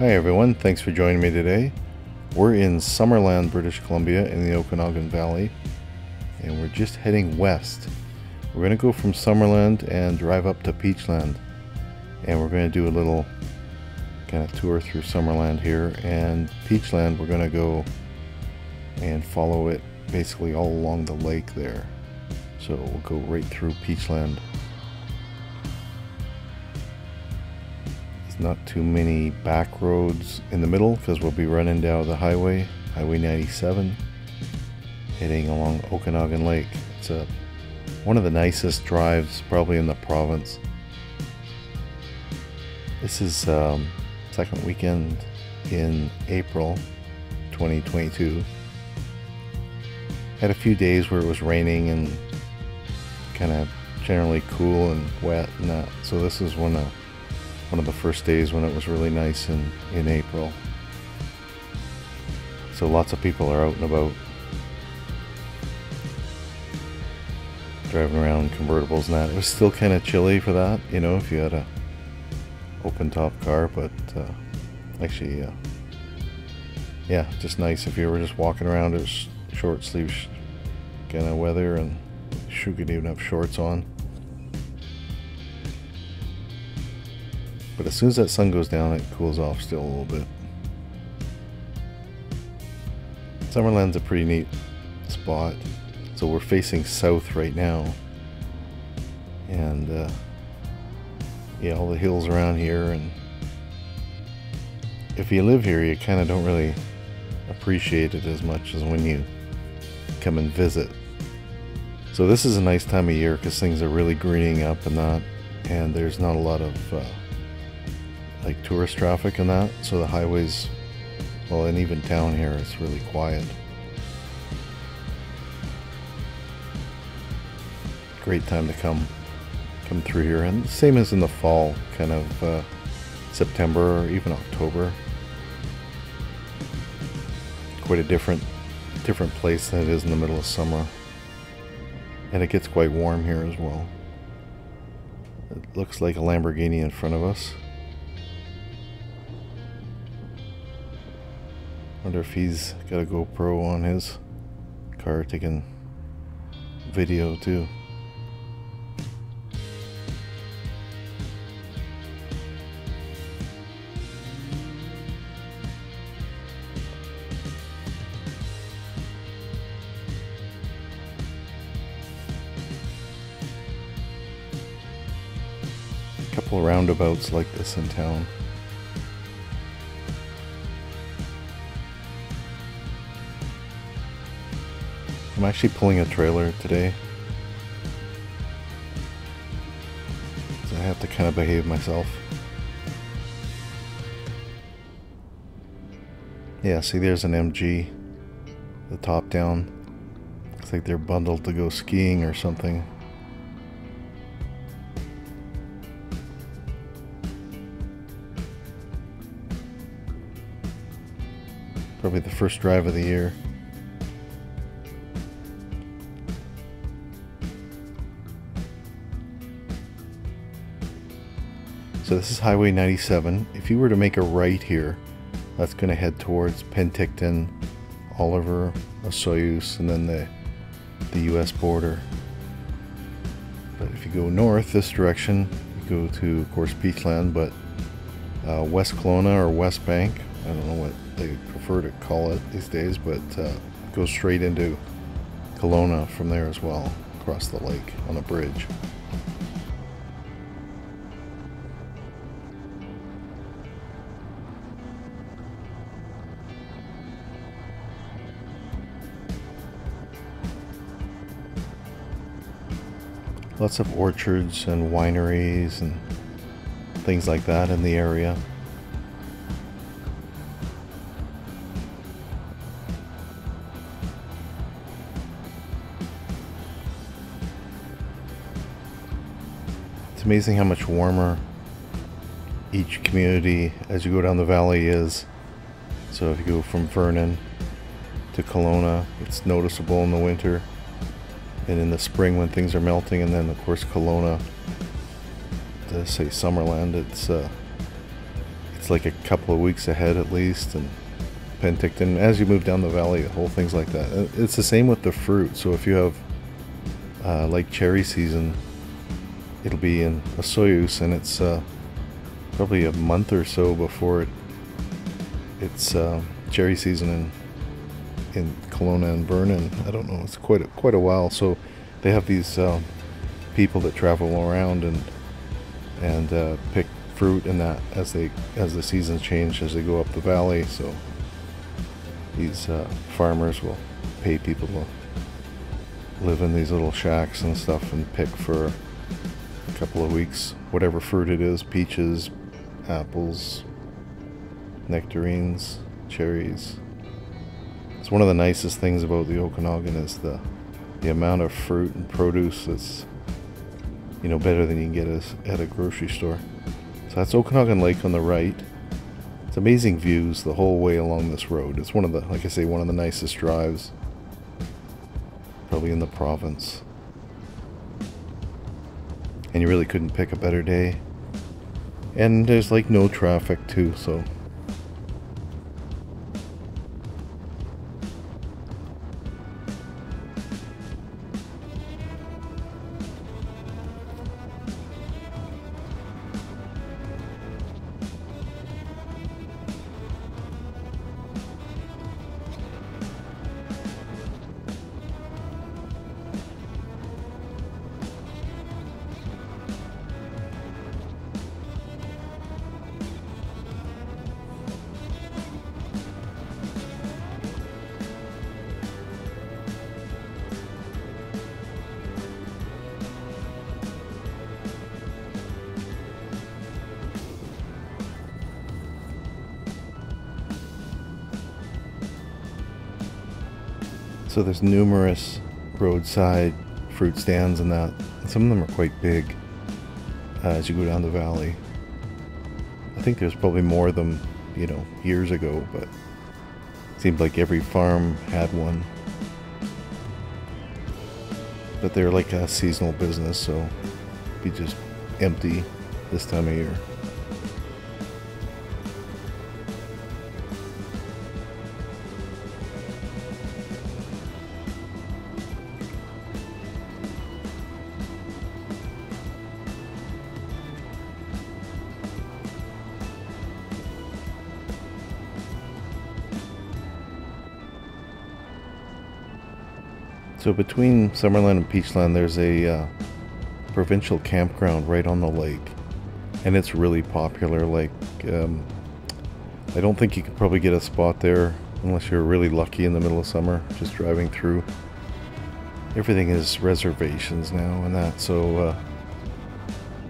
Hi everyone, thanks for joining me today. We're in Summerland, British Columbia in the Okanagan Valley and we're just heading west. We're going to go from Summerland and drive up to Peachland and we're going to do a little kind of tour through Summerland here and Peachland we're going to go and follow it basically all along the lake there. So we'll go right through Peachland. There's not too many back roads in the middle because we'll be running down the highway, Highway 97, heading along Okanagan Lake. It's a, one of the nicest drives probably in the province. This is um, second weekend in April 2022. Had a few days where it was raining and kind of generally cool and wet and that. So this is one of one of the first days when it was really nice in, in April. So lots of people are out and about. Driving around convertibles and that. It was still kind of chilly for that, you know, if you had a open top car, but uh, actually, uh, yeah, just nice if you were just walking around. It was short sleeve kind of weather and you could even have shorts on. But as soon as that sun goes down, it cools off still a little bit. Summerland's a pretty neat spot. So we're facing south right now. And uh, yeah, all the hills around here. And if you live here, you kind of don't really appreciate it as much as when you come and visit. So this is a nice time of year because things are really greening up and that. And there's not a lot of uh, like tourist traffic and that. So the highways, well, and even town here is really quiet. Great time to come come through here, and same as in the fall, kind of uh, September or even October. Quite a different different place than it is in the middle of summer, and it gets quite warm here as well. It looks like a Lamborghini in front of us. Wonder if he's got a GoPro on his car taking video too. A couple roundabouts like this in town. I'm actually pulling a trailer today. So I have to kind of behave myself. Yeah, see there's an MG. The top down. Looks like they're bundled to go skiing or something. Probably the first drive of the year. This is Highway 97. If you were to make a right here, that's going to head towards Penticton, Oliver, Osoyoos, and then the, the U.S. border. But if you go north this direction, you go to, of course, Peachland, but uh, West Kelowna or Westbank, I don't know what they prefer to call it these days, but uh, goes straight into Kelowna from there as well, across the lake on a bridge. Lots of orchards and wineries and things like that in the area. It's amazing how much warmer each community as you go down the valley is. So if you go from Vernon to Kelowna, it's noticeable in the winter and in the spring when things are melting and then of course Kelowna to say Summerland it's uh, it's like a couple of weeks ahead at least, and Penticton. As you move down the valley, the whole thing's like that. Uh, it's the same with the fruit. So if you have uh, like cherry season, it'll be in Osoyoos, and it's uh, probably a month or so before it it's uh, cherry season in in Kelowna and Vernon. I don't know. It's quite a, quite a while. So they have these uh, people that travel around and and uh, pick fruit and that as they as the seasons change as they go up the valley. So these uh, farmers will pay people to live in these little shacks and stuff and pick for a couple of weeks whatever fruit it is peaches apples nectarines cherries one of the nicest things about the Okanagan is the the amount of fruit and produce that's you know better than you can get at a grocery store so that's Okanagan Lake on the right it's amazing views the whole way along this road. It's one of the, like I say, one of the nicest drives probably in the province. And you really couldn't pick a better day. And there's like no traffic too, so So there's numerous roadside fruit stands and that. And some of them are quite big uh, as you go down the valley. I think there's probably more of them, you know, years ago, but seemed like every farm had one. But they're like a seasonal business, so be just empty this time of year. So between Summerland and Peachland, there's a uh, provincial campground right on the lake, and it's really popular. Like, um, I don't think you could probably get a spot there unless you're really lucky in the middle of summer, just driving through. Everything is reservations now and that, so uh,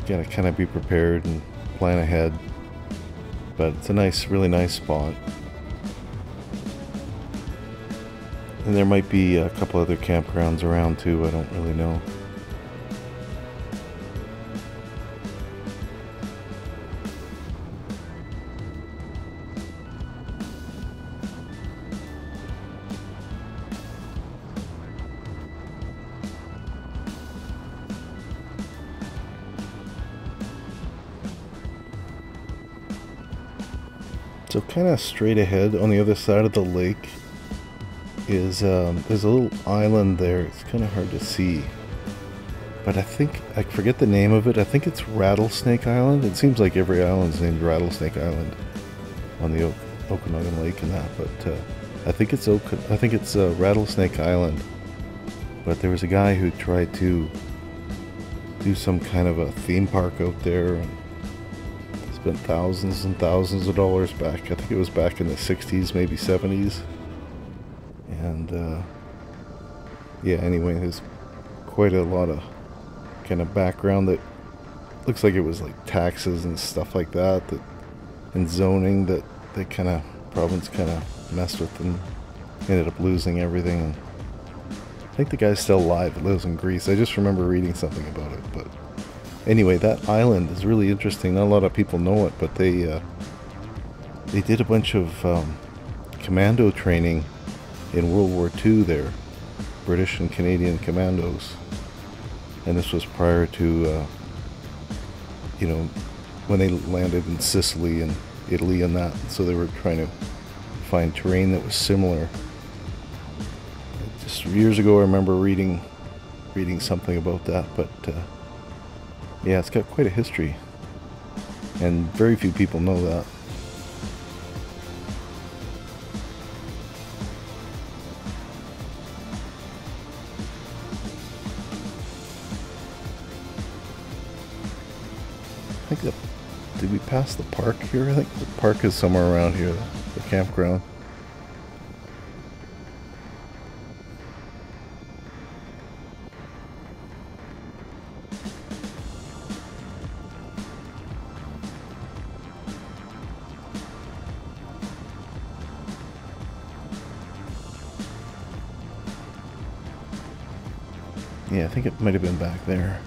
you gotta kind of be prepared and plan ahead. But it's a nice, really nice spot. And there might be a couple other campgrounds around too, I don't really know. So kind of straight ahead on the other side of the lake is um, there's a little island there. It's kind of hard to see. But I think, I forget the name of it. I think it's Rattlesnake Island. It seems like every island's named Rattlesnake Island on the o Okanagan Lake and that. But uh, I think it's Oak I think it's uh, Rattlesnake Island. But there was a guy who tried to do some kind of a theme park out there and spent thousands and thousands of dollars back. I think it was back in the 60s, maybe 70s and uh, yeah anyway there's quite a lot of kind of background that looks like it was like taxes and stuff like that that and zoning that they kind of province kind of messed with and ended up losing everything. And I think the guy's still alive lives in Greece. I just remember reading something about it but anyway that island is really interesting. Not a lot of people know it but they uh, they did a bunch of um, commando training in World War II there, British and Canadian commandos. And this was prior to, uh, you know, when they landed in Sicily and Italy and that. So they were trying to find terrain that was similar. Just years ago, I remember reading reading something about that, but uh, yeah, it's got quite a history, and very few people know that. Pass the park here? I think the park is somewhere around here, the campground. Yeah, I think it might have been back there.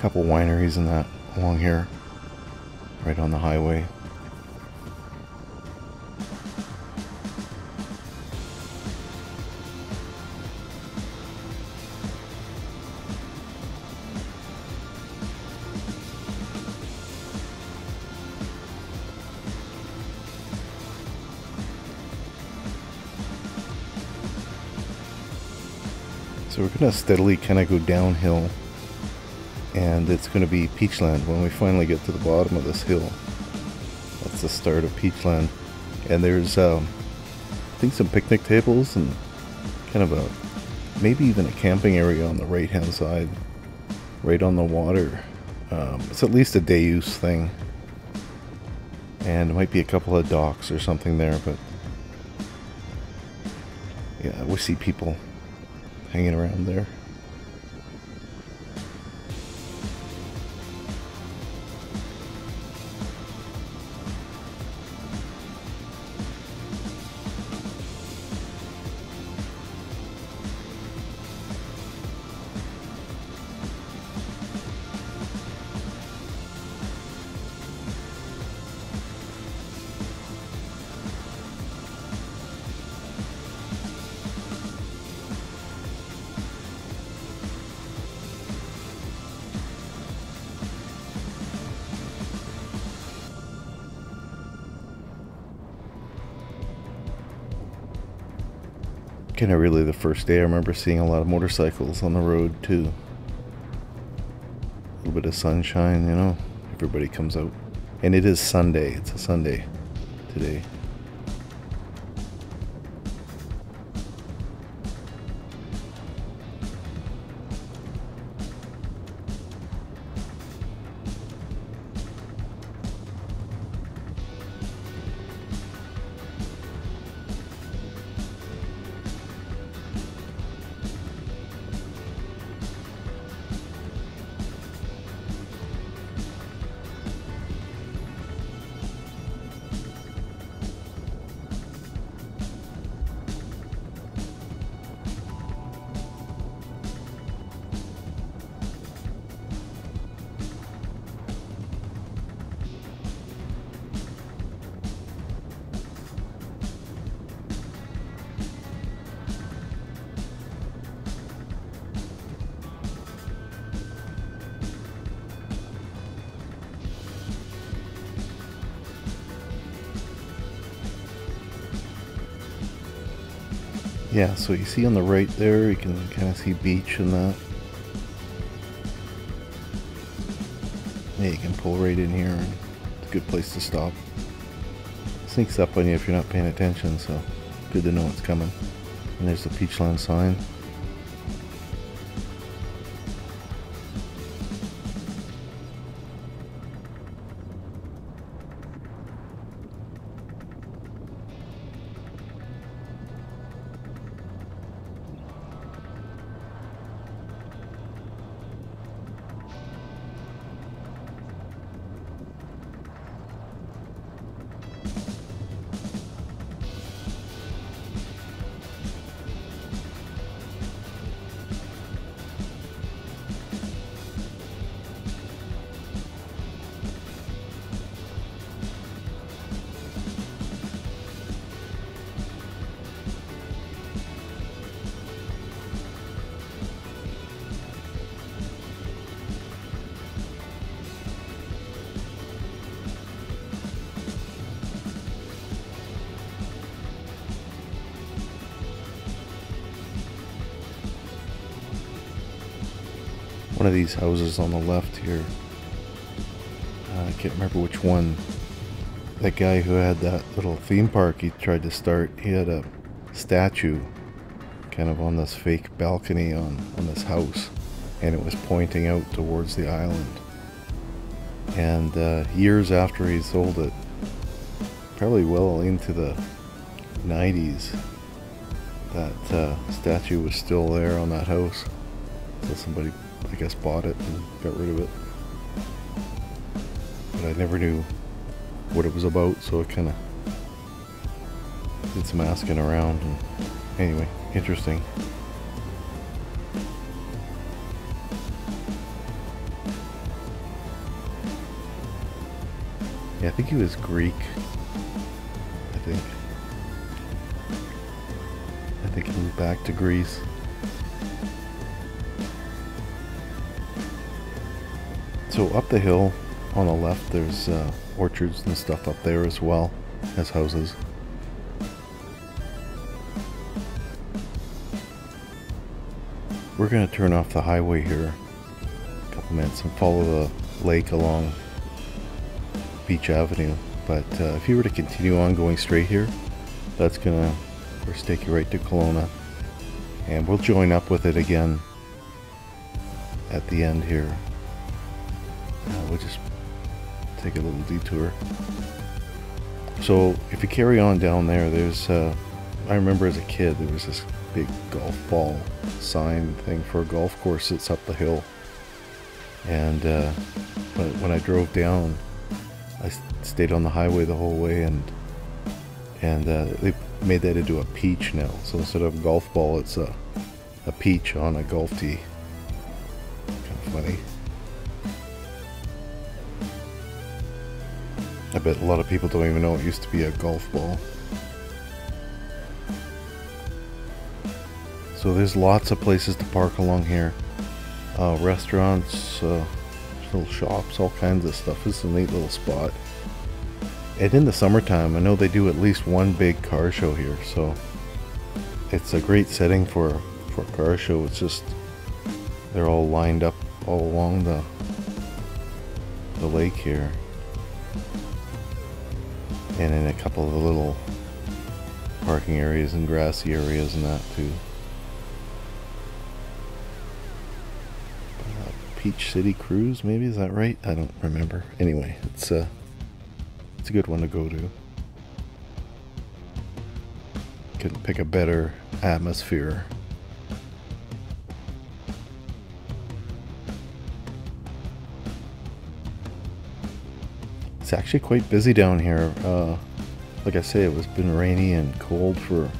Couple wineries in that along here, right on the highway. So we're going to steadily kind of go downhill and it's going to be Peachland when we finally get to the bottom of this hill. That's the start of Peachland. And there's, um, I think, some picnic tables and kind of a, maybe even a camping area on the right hand side, right on the water. Um, it's at least a day use thing. And it might be a couple of docks or something there, but yeah, we see people hanging around there. Kind of really the first day I remember seeing a lot of motorcycles on the road too. A little bit of sunshine, you know. Everybody comes out. And it is Sunday. It's a Sunday today. Yeah, so you see on the right there, you can kind of see beach and that. Yeah, you can pull right in here. It's a good place to stop. Sneaks up on you if you're not paying attention, so good to know it's coming. And there's the Peachland sign. Of these houses on the left here. Uh, I can't remember which one. That guy who had that little theme park he tried to start, he had a statue kind of on this fake balcony on, on this house and it was pointing out towards the island. And uh, years after he sold it, probably well into the 90s, that uh, statue was still there on that house. So somebody, I guess, bought it and got rid of it. But I never knew what it was about, so I kind of did some asking around. And anyway, interesting. Yeah, I think he was Greek. I think. I think he moved back to Greece. So up the hill on the left, there's uh, orchards and stuff up there as well as houses. We're going to turn off the highway here a couple minutes and follow the lake along Beach Avenue. But uh, if you were to continue on going straight here, that's going to, of course, take you right to Kelowna. And we'll join up with it again at the end here. Uh, we'll just take a little detour. So if you carry on down there, there's, uh, I remember as a kid, there was this big golf ball sign thing for a golf course that's up the hill. And uh, when, when I drove down, I stayed on the highway the whole way, and and uh, they made that into a peach now. So instead of a golf ball, it's a a peach on a golf tee. Kind of funny. I bet a lot of people don't even know it used to be a golf ball. So there's lots of places to park along here. Uh, restaurants, uh, little shops, all kinds of stuff. This is a neat little spot. And in the summertime, I know they do at least one big car show here, so it's a great setting for for a car show. It's just they're all lined up all along the the lake here, and in a couple of little parking areas and grassy areas and that too. Peach City Cruise, maybe is that right? I don't remember. Anyway, it's a uh, it's a good one to go to. Couldn't pick a better atmosphere. It's actually quite busy down here. Uh, like I say, it was been rainy and cold for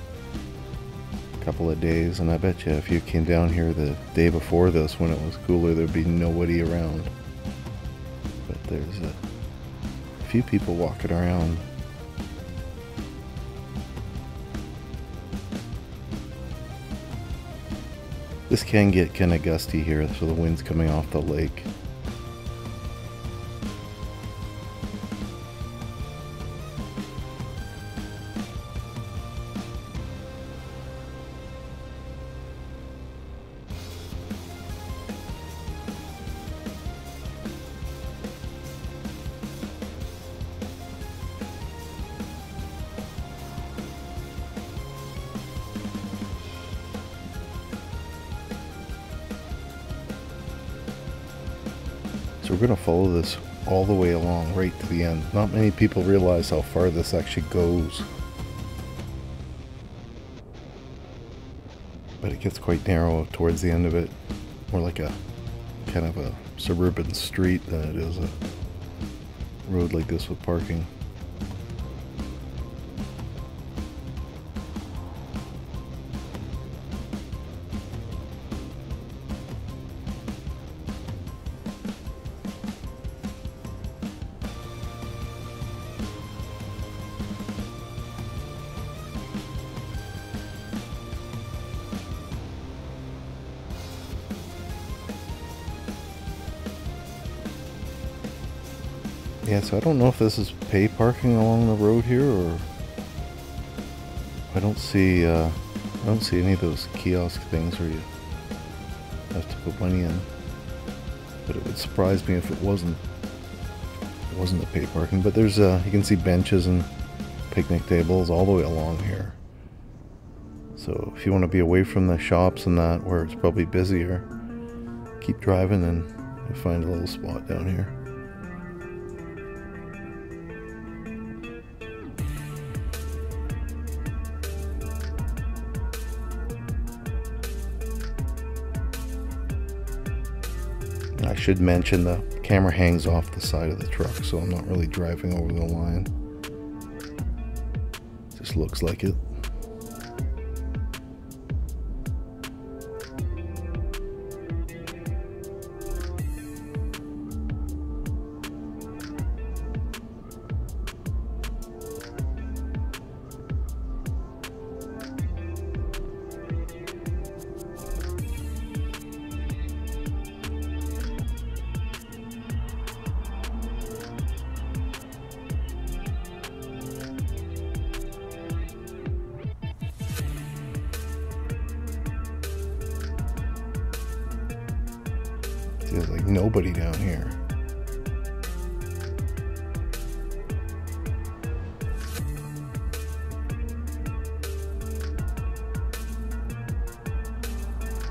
a couple of days, and I bet you if you came down here the day before this when it was cooler, there'd be nobody around. But there's a few people walking around. This can get kind of gusty here, so the wind's coming off the lake. Going to follow this all the way along right to the end. Not many people realize how far this actually goes. But it gets quite narrow towards the end of it. More like a kind of a suburban street than it is a road like this with parking. Yeah, so I don't know if this is pay parking along the road here or I don't see uh, I don't see any of those kiosk things where you have to put money in. but it would surprise me if it wasn't. It wasn't a pay parking, but there's uh, you can see benches and picnic tables all the way along here. So if you want to be away from the shops and that, where it's probably busier, keep driving and find a little spot down here. Should mention the camera hangs off the side of the truck, so I'm not really driving over the line. Just looks like it.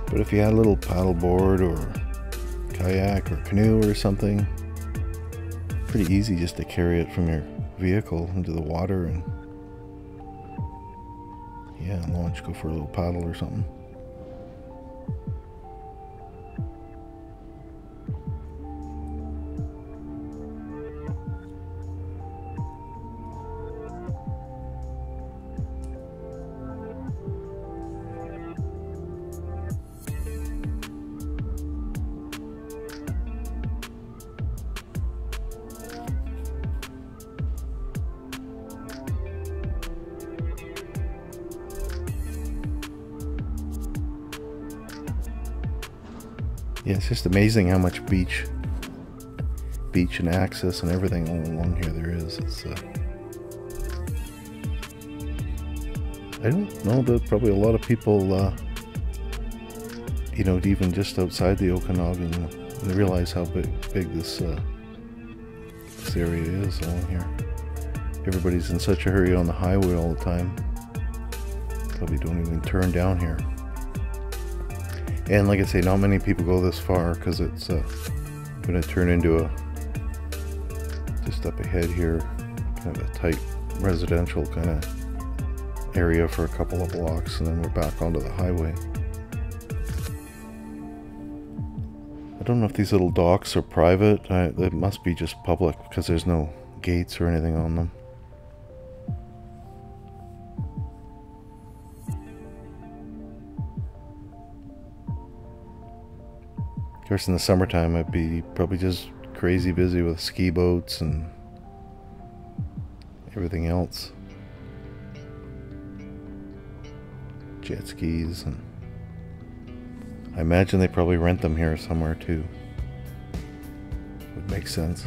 But if you had a little paddleboard or kayak or canoe or something, pretty easy just to carry it from your vehicle into the water and yeah, launch, go for a little paddle or something. Just amazing how much beach, beach and access and everything along here there is. It's, uh, I don't know, but probably a lot of people, uh, you know, even just outside the Okanagan, they realize how big, big this, uh, this area is along here. Everybody's in such a hurry on the highway all the time. Probably don't even turn down here. And like I say, not many people go this far because it's uh, going to turn into a just up ahead here, kind of a tight residential kind of area for a couple of blocks, and then we're back onto the highway. I don't know if these little docks are private. I, it must be just public because there's no gates or anything on them. Course, in the summertime, I'd be probably just crazy busy with ski boats and everything else. Jet skis, and I imagine they probably rent them here somewhere too. Would make sense.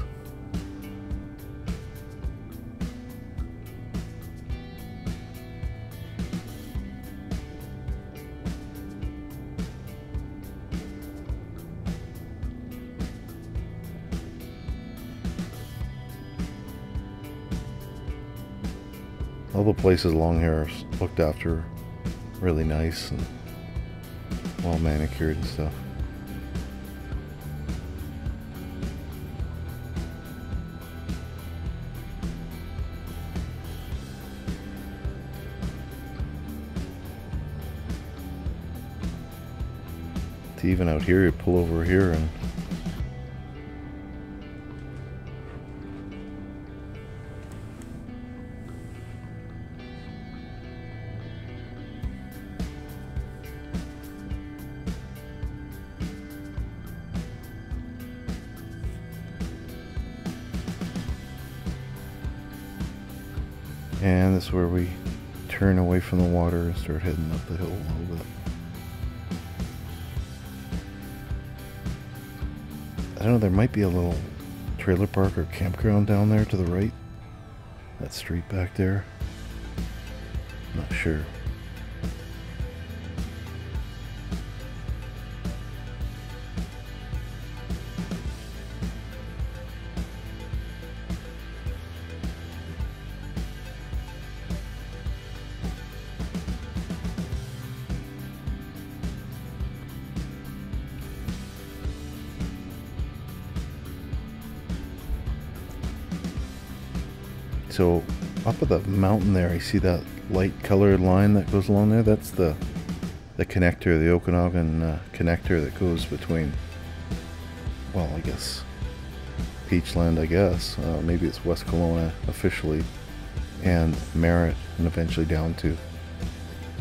Places along here looked after really nice and well manicured and stuff. even out here, you pull over here And from the water and start heading up the hill a little bit. I don't know, there might be a little trailer park or campground down there to the right. That street back there. Not sure. Up at the mountain there, I see that light colored line that goes along there. That's the the connector, the Okanagan uh, connector that goes between, well, I guess, Peachland, I guess. Uh, maybe it's West Kelowna officially, and Merritt, and eventually down to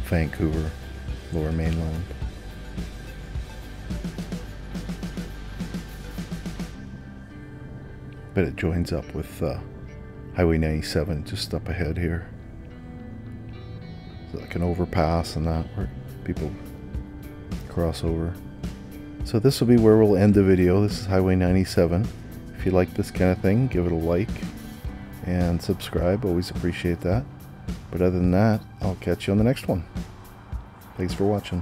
Vancouver, Lower Mainland. But it joins up with uh, Highway 97 just up ahead here. So like an overpass and that where people cross over. So this will be where we'll end the video. This is Highway 97. If you like this kind of thing, give it a like and subscribe. Always appreciate that. But other than that, I'll catch you on the next one. Thanks for watching.